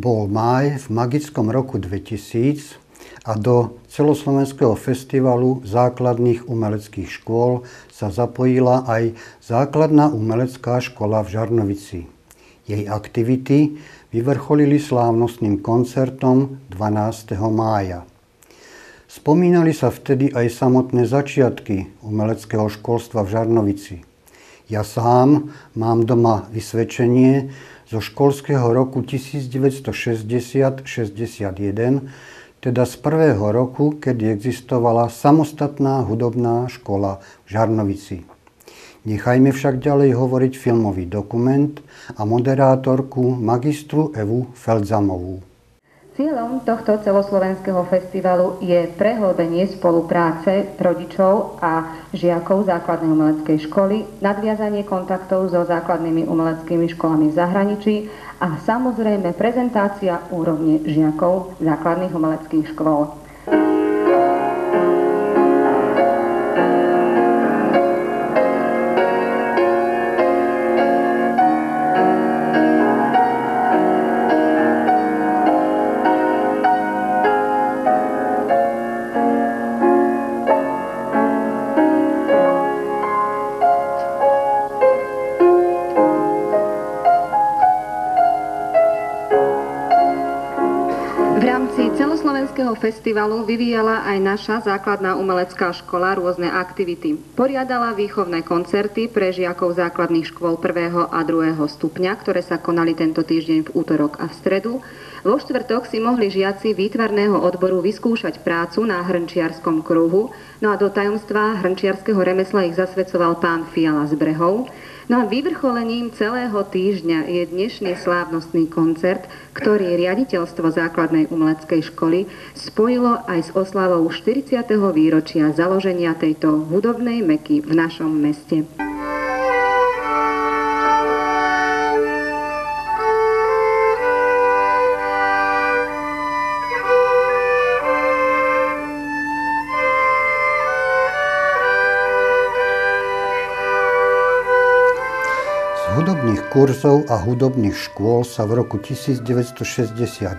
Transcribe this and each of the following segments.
bol máj v magickom roku 2000 a do celoslovenského festivalu základných umeleckých škôl sa zapojila aj základná umelecká škola v Žarnovici. Jej aktivity vyvrcholili slávnostným koncertom 12. mája. Spomínali sa vtedy aj samotné začiatky umeleckého školstva v Žarnovici. Ja sám mám doma vysvedčenie zo školského roku 1960-61, teda z prvého roku, kedy existovala samostatná hudobná škola v Žarnovici. Nechajme však ďalej hovoriť filmový dokument a moderátorku magistru Evu Feldzamovú. Cieľom tohto celoslovenského festivalu je prehlbenie spolupráce rodičov a žiakov základnej umeleckej školy, nadviazanie kontaktov so základnými umeleckými školami v zahraničí a samozrejme prezentácia úrovne žiakov základných umeleckých škôl. Festivalu vyvíjala aj naša základná umelecká škola rôzne aktivity. Poriadala výchovné koncerty pre žiakov základných škôl 1. a 2. stupňa, ktoré sa konali tento týždeň v útorok a v stredu. Vo štvrtok si mohli žiaci výtvarného odboru vyskúšať prácu na hrnčiarskom kruhu, no a do tajomstva hrnčiarského remesla ich zasvedcoval pán Fiala z Brehov. No a vyvrcholením celého týždňa je dnešný slávnostný koncert, ktorý riaditeľstvo základnej umeleckej školy spojilo aj s oslavou 40. výročia založenia tejto hudobnej meky v našom meste. Kurzov a hudobných škôl sa v roku 1961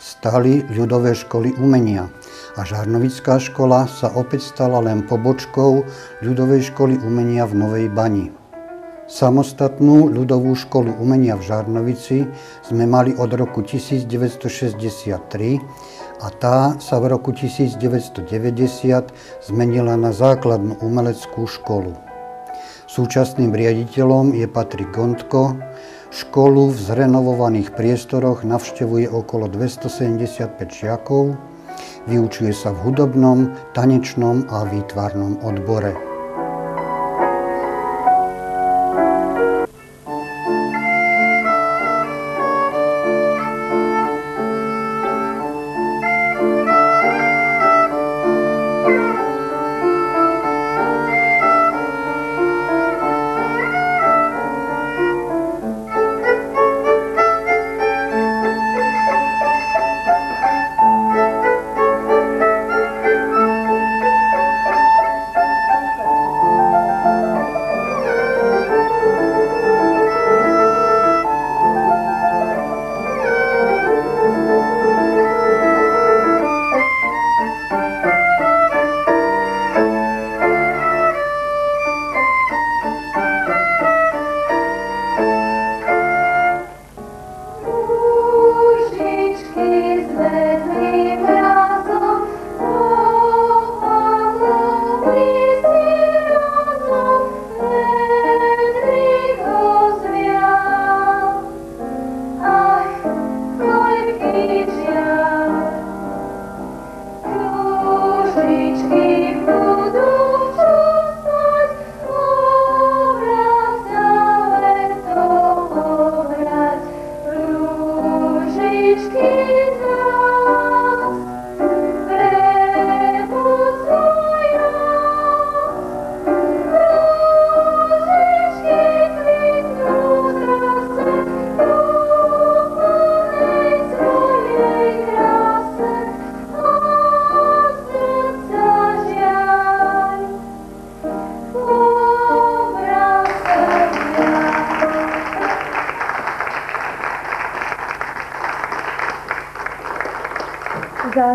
stali ľudové školy umenia a Žarnovická škola sa opäť stala len pobočkou ľudovej školy umenia v Novej Bani. Samostatnú ľudovú školu umenia v Žarnovici sme mali od roku 1963 a tá sa v roku 1990 zmenila na základnú umeleckú školu. Súčasným riaditeľom je Patrik Gontko. Školu v zrenovovaných priestoroch navštevuje okolo 275 žiakov. Vyučuje sa v hudobnom, tanečnom a výtvarnom odbore.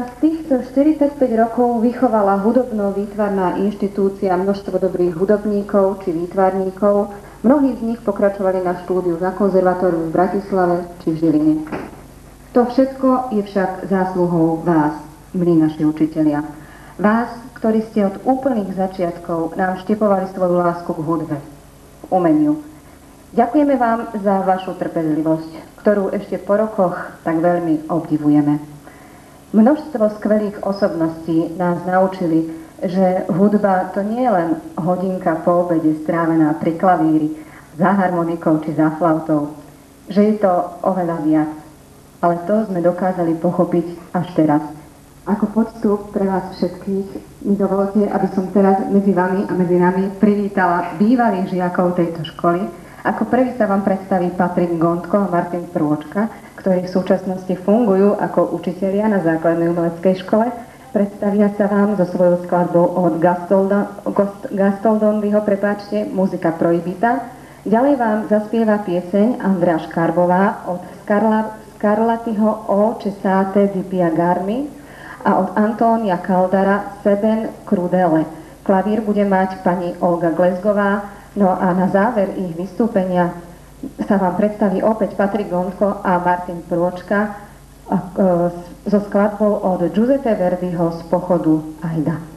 Z týchto 45 rokov vychovala hudobno-výtvarná inštitúcia množstvo dobrých hudobníkov či výtvarníkov. Mnohí z nich pokračovali na štúdiu na konzervatóriu v Bratislave či v Žiline. To všetko je však zásluhou vás, milí naši učitelia. Vás, ktorí ste od úplných začiatkov nám štepovali svoju lásku k hudbe, k umeniu. Ďakujeme vám za vašu trpezlivosť, ktorú ešte po rokoch tak veľmi obdivujeme. Množstvo skvelých osobností nás naučili, že hudba to nie je len hodinka po obede strávená pri klavíri, za harmonikou či za flautou, že je to oveľa viac. Ale to sme dokázali pochopiť až teraz. Ako podstup pre vás všetkých mi dovolte, aby som teraz medzi vami a medzi nami privítala bývalých žiakov tejto školy. Ako prvý sa vám predstaví Patrik Gondko a Martin Prôčka, ktorí v súčasnosti fungujú ako učitelia na základnej umeleckej škole. Predstavia sa vám so svojou skladbou od Gastoldondyho, prepáčte, muzika Proibita. Ďalej vám zaspieva pieseň Andrea Škarbová od Skarla, Skarlatyho O Česáte di Piagarmi a od Antónia Kaldara Seben Krudele. Klavír bude mať pani Olga Glezgová, no a na záver ich vystúpenia sa vám predstaví opäť Patrik Gondko a Martin Prôčka e, so skladbou od Giuseppe Verdiho z pochodu Aida.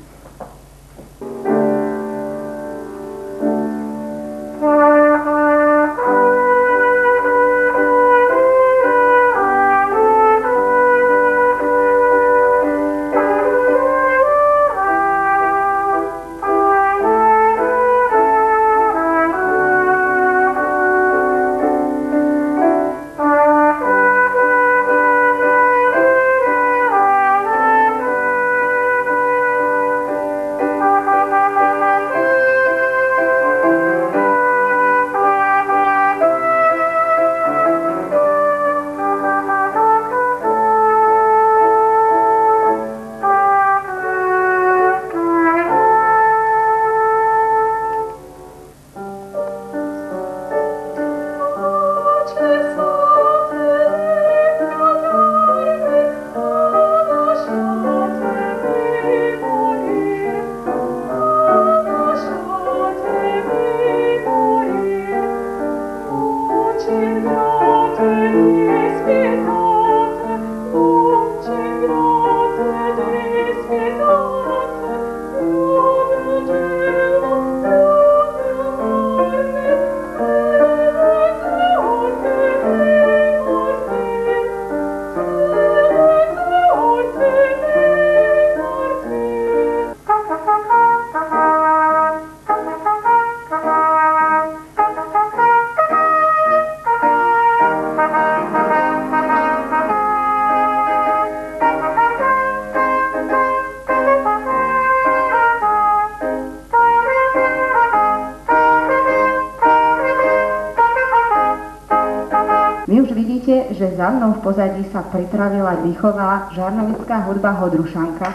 Pozadí sa pripravila výchová žarnovická hudba Hodrušanka.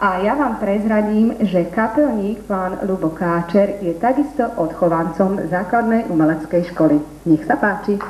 A ja vám prezradím, že kapelník pán Lubo Káčer je takisto odchovancom základnej umeleckej školy. Nech sa páči.